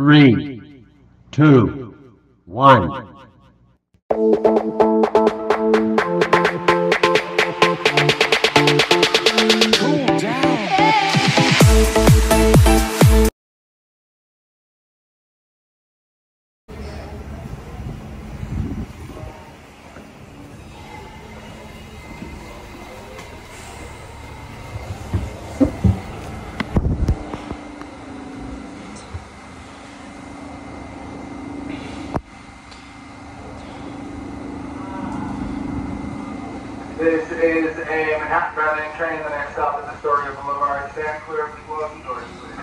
three, two, one. Train. The next stop is Astoria Boulevard. Stand clear of the closing doors, please.